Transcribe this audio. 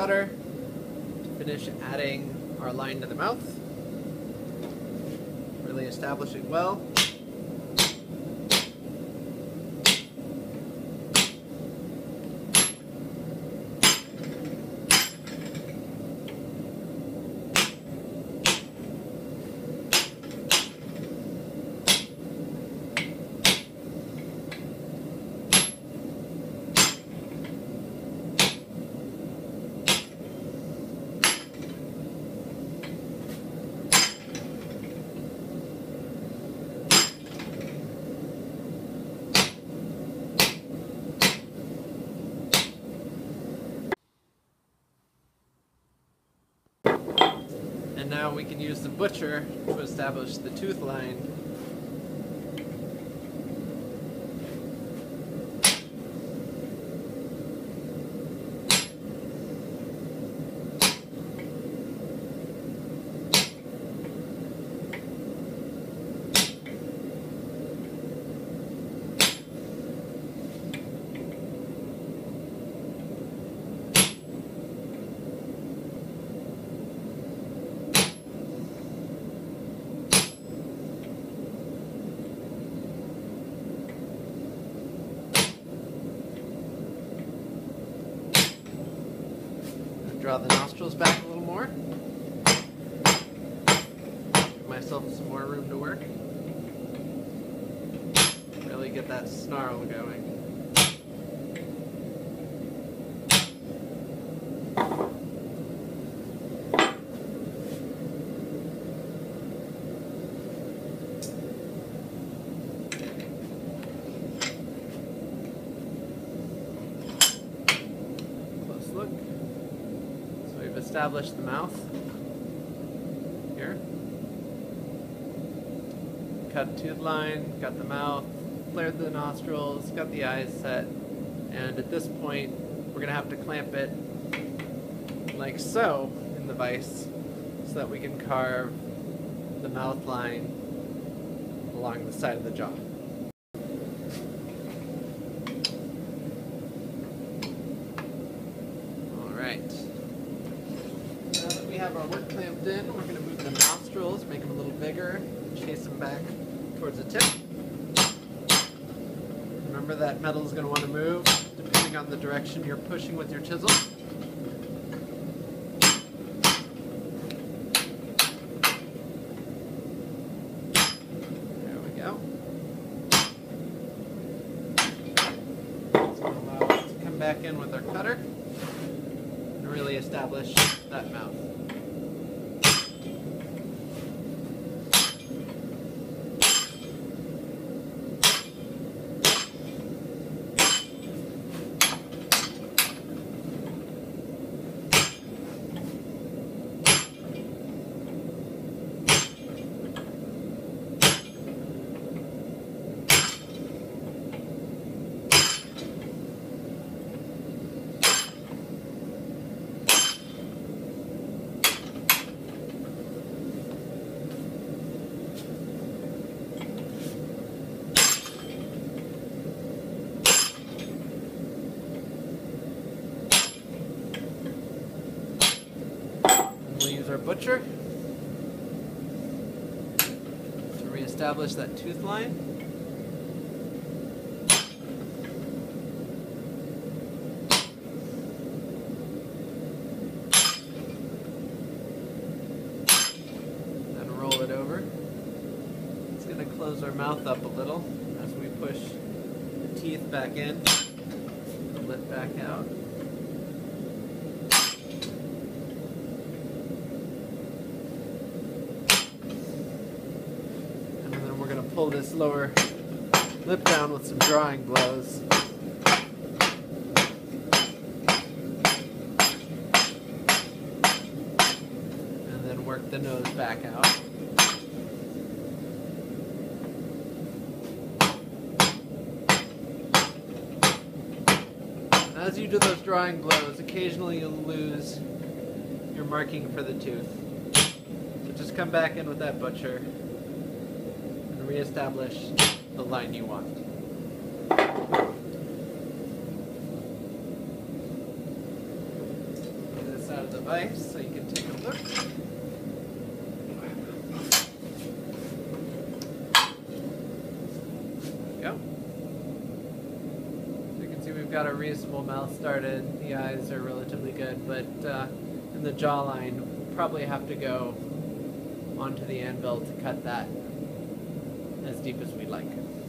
cutter to finish adding our line to the mouth. Really establishing well. And now we can use the butcher to establish the tooth line. Draw the nostrils back a little more. Give myself some more room to work. Really get that snarl going. Close look. Established the mouth here. Cut tooth line, got the mouth, flared the nostrils, got the eyes set, and at this point we're gonna have to clamp it like so in the vise so that we can carve the mouth line along the side of the jaw. Alright. Now that we have our clamped in, we're going to move the nostrils, make them a little bigger, chase them back towards the tip. Remember that metal is going to want to move depending on the direction you're pushing with your chisel. There we go. Come back in with our cutter and really establish that mouth. Butcher to reestablish that tooth line. Then roll it over. It's going to close our mouth up a little as we push the teeth back in, the lip back out. And then we're going to pull this lower lip down with some drawing blows. And then work the nose back out. As you do those drawing blows, occasionally you'll lose your marking for the tooth. So just come back in with that butcher reestablish the line you want. Get this out of the vise so you can take a look. Go. You can see we've got a reasonable mouth started. The eyes are relatively good, but uh, in the jawline, we'll probably have to go onto the anvil to cut that as deep as we'd like.